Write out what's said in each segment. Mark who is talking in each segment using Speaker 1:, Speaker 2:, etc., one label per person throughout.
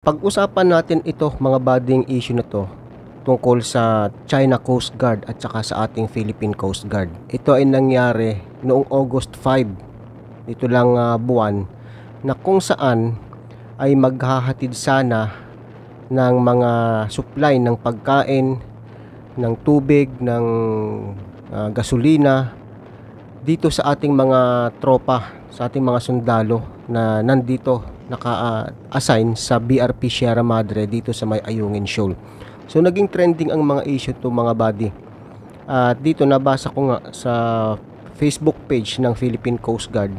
Speaker 1: Pag-usapan natin ito mga bading issue na to tungkol sa China Coast Guard at saka sa ating Philippine Coast Guard. Ito ay nangyari noong August 5, ito lang uh, buwan, na kung saan ay maghahatid sana ng mga supply ng pagkain, ng tubig, ng uh, gasolina dito sa ating mga tropa, sa ating mga sundalo na nandito naka-assign sa BRP Sierra Madre dito sa may Ayungin Shoal. So naging trending ang mga issue to mga buddy. At uh, dito nabasa ko nga sa Facebook page ng Philippine Coast Guard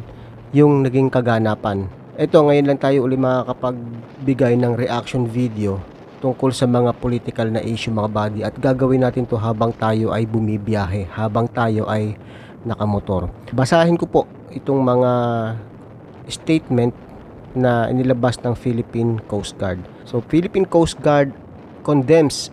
Speaker 1: yung naging kaganapan. Ito ngayon lang tayo uli makakapagbigay ng reaction video tungkol sa mga political na issue mga buddy at gagawin natin to habang tayo ay bumibiyahe, habang tayo ay nakamotor. Basahin ko po itong mga statement na inilabas ng Philippine Coast Guard. So Philippine Coast Guard condemns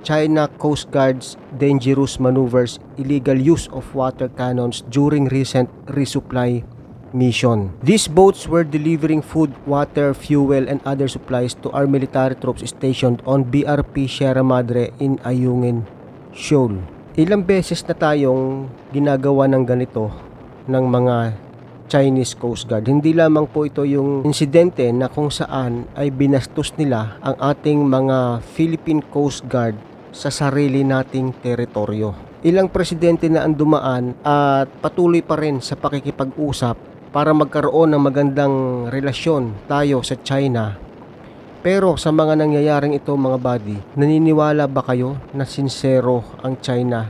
Speaker 1: China Coast Guard's dangerous maneuvers, illegal use of water cannons during recent resupply mission. These boats were delivering food, water, fuel, and other supplies to our military troops stationed on BRP Sierra Madre in Ayungin Shoal. Ilang beses na tayong ginagawa ng ganito ng mga Chinese Coast Guard. Hindi lamang po ito yung insidente na kung saan ay binastos nila ang ating mga Philippine Coast Guard sa sarili nating teritoryo. Ilang presidente na ang dumaan at patuloy pa rin sa pakikipag-usap para magkaroon ng magandang relasyon tayo sa China. Pero sa mga nangyayaring ito mga buddy, naniniwala ba kayo na sincero ang China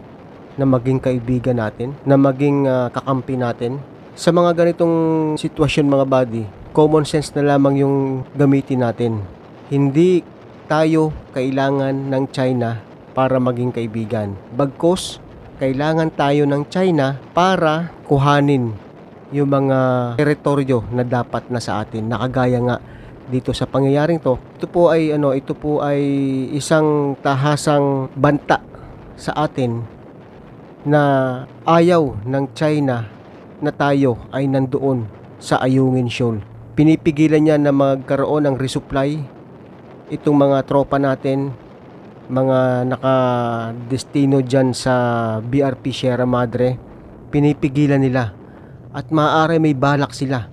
Speaker 1: na maging kaibigan natin, na maging uh, kakampi natin? Sa mga ganitong sitwasyon mga buddy, common sense na lamang yung gamitin natin. Hindi tayo kailangan ng China para maging kaibigan. Bagkos, kailangan tayo ng China para kuhanin yung mga teritoryo na dapat na sa atin. Nakagaya nga dito sa pangyayaring to. Ito po ay ano, ito po ay isang tahasang banta sa atin na ayaw ng China na tayo ay nandoon sa Ayungin Shoal. Pinipigilan niya na magkaroon ng resupply itong mga tropa natin, mga nakadestino dyan sa BRP Sierra Madre, pinipigilan nila at maaari may balak sila.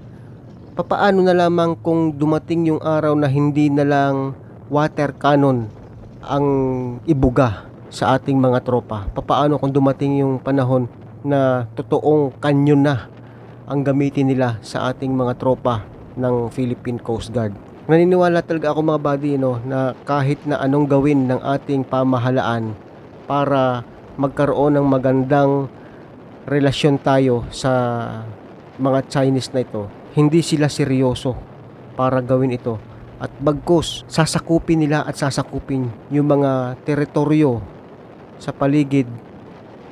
Speaker 1: Papaano na lamang kung dumating yung araw na hindi na lang water cannon ang ibuga sa ating mga tropa? Papaano kung dumating yung panahon na totoong kanyon na ang gamitin nila sa ating mga tropa ng Philippine Coast Guard. Naniniwala talaga ako mga buddy no, na kahit na anong gawin ng ating pamahalaan para magkaroon ng magandang relasyon tayo sa mga Chinese na ito, hindi sila seryoso para gawin ito. At bagkus, sasakupin nila at sasakupin yung mga teritoryo sa paligid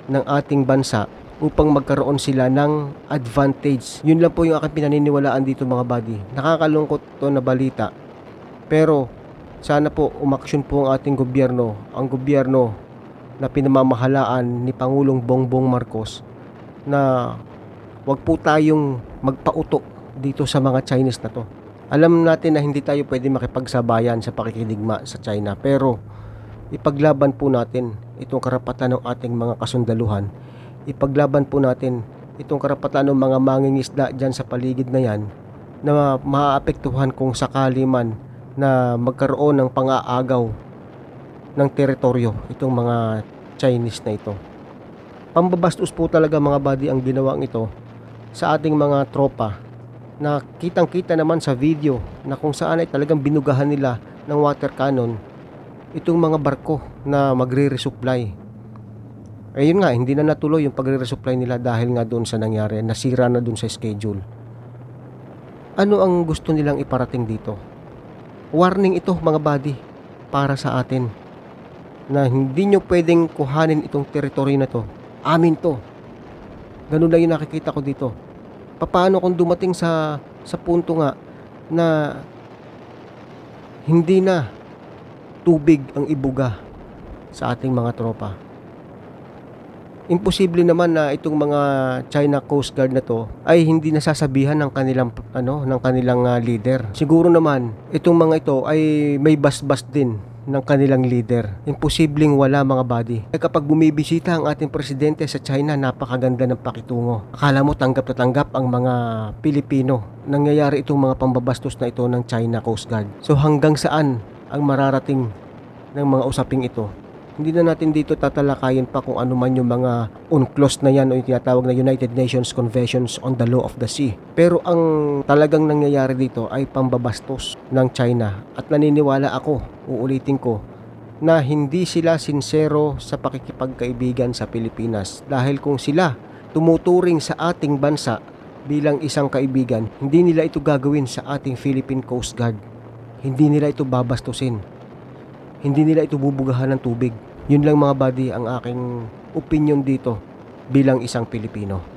Speaker 1: ng ating bansa upang magkaroon sila ng advantage. Yun lang po yung aking pinaniniwalaan dito mga buddy. Nakakalungkot to na balita. Pero sana po umaksyon po ang ating gobyerno, ang gobyerno na pinamamahalaan ni Pangulong Bongbong Marcos na wag po tayong magpauto dito sa mga Chinese na to. Alam natin na hindi tayo pwede makipagsabayan sa pakikidigma sa China pero ipaglaban po natin itong karapatan ng ating mga kasundaluhan ipaglaban po natin itong karapatan ng mga mangingisda dyan sa paligid na yan na maaapektuhan kung sakali man na magkaroon ng pang-aagaw ng teritoryo itong mga Chinese na ito. Pambabastos po talaga mga buddy ang ginawang ito sa ating mga tropa na kitang kita naman sa video na kung saan ay talagang binugahan nila ng water cannon itong mga barko na magre-resupply Ayun nga, hindi na natuloy yung pagre-resupply nila dahil nga doon sa nangyari, nasira na doon sa schedule. Ano ang gusto nilang iparating dito? Warning ito mga buddy para sa atin na hindi nyo pwedeng kuhanin itong teritoryo na to. Amin to. Ganun lang yung nakikita ko dito. Paano kung dumating sa sa punto nga na hindi na tubig ang ibuga sa ating mga tropa Imposible naman na itong mga China Coast Guard na to ay hindi nasasabihan ng kanilang ano ng kanilang ah, leader. Siguro naman itong mga ito ay may basbas din ng kanilang leader. Imposibleng wala mga body. Eh kapag bumibisita ang ating presidente sa China, napakaganda ng pakitungo. Akala mo tanggap na tanggap ang mga Pilipino. Nangyayari itong mga pambabastos na ito ng China Coast Guard. So hanggang saan ang mararating ng mga usaping ito? Hindi na natin dito tatalakayin pa kung ano man yung mga UNCLOS na yan o yung tinatawag na United Nations Conventions on the Law of the Sea. Pero ang talagang nangyayari dito ay pambabastos ng China at naniniwala ako, uulitin ko, na hindi sila sincero sa pakikipagkaibigan sa Pilipinas dahil kung sila tumuturing sa ating bansa bilang isang kaibigan, hindi nila ito gagawin sa ating Philippine Coast Guard. Hindi nila ito babastusin hindi nila ito bubugahan ng tubig. Yun lang mga buddy ang aking opinion dito bilang isang Pilipino.